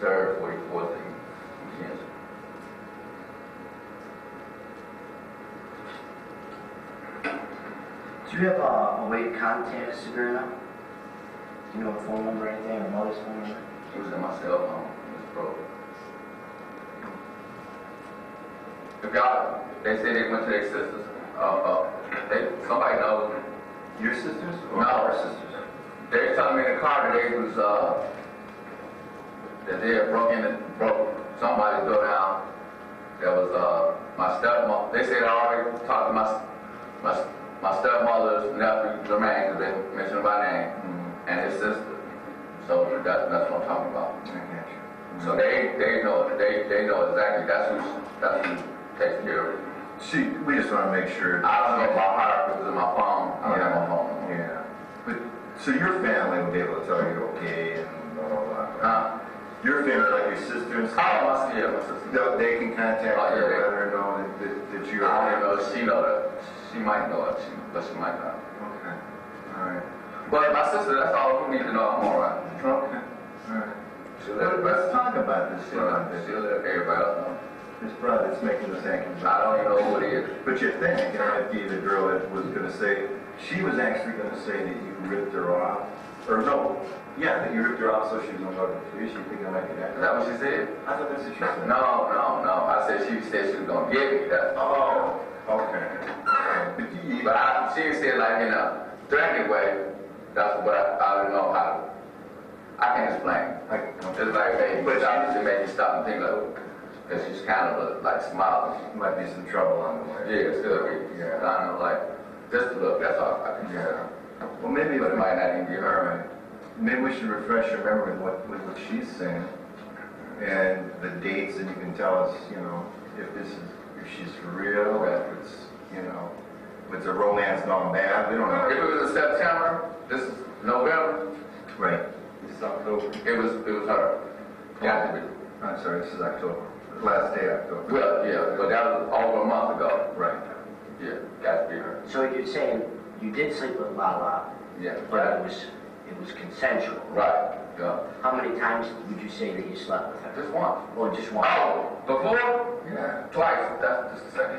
third, fourth, fourth, and tenth. Do you have a, a way to contact Sabrina? Do you know her phone number or anything, or mother's phone number? It was in my cell phone, it was broke. The guy, they said they went to their sisters, uh, uh, they, somebody knows. Your sisters or No. our sisters? They were telling me in the car that they was, uh, that they had broke in, broke somebody's door down. That was, uh, my stepmother. they said I already talked to my, my, my stepmother's nephew, Jermaine, has been mentioned by name, Mhm. and his sister. So that, that's what I'm talking about. You. So they, they know, they, they know exactly, that's who, that's who takes care of it. See, we just want to make sure. I don't know about her, because in my phone, I don't have my phone. Yeah. But, so your family will be able to tell you okay and blah, blah, blah. Huh? Your family, like your sister and Oh, stuff, my, yeah, my sister. they can contact Oh, yeah, her, they- let her know that, that, that I you're. don't know if she know that. She might know it, she, but she might not. Okay, all right. But my sister, that's all you need to know. I'm all right. Okay, all right. She'll Let- let Let's talk about this, she'll, uh, let- this, she'll let everybody else this brother that's making this accusation. I don't even know who it is. But you think, you if you, the girl that was gonna say, she was actually gonna say that you ripped her off, or no, yeah, that you ripped her off so she was gonna go to the police, you think I might be that? Is that what she said? I thought that's what you said. No, no, no. I said she said she was gonna get me. That's Oh, okay. But I, she it like in a threatening way. That's what I, I don't know how to. I can't explain. I- It's like, hey, But stop, she made me stop and think like, because she's kind of a, like smiling. might be some trouble on the way. Yeah, it's good. Yeah. I know, like, just to look, that's all I can do. Yeah. Well, maybe, But it might not even be her. Maybe we should refresh your memory with what, with what she's saying, and the dates, and you can tell us, you know, if this is, if she's for real, Okay. if it's, you know, if it's a romance gone bad, we don't know. If it was in September, this is November, Right. This is October. it was, it was her. Got to be. I'm sorry, this is October, last day of October. Well, yeah, but that was over a month ago. Right. Yeah, got to be her. So you're saying you did sleep with Lala, Yeah. but it was, it was consensual. Right, yeah. How many times would you say that you slept with her? Just once. Or just once? Oh, before? Yeah. Twice, that's just the second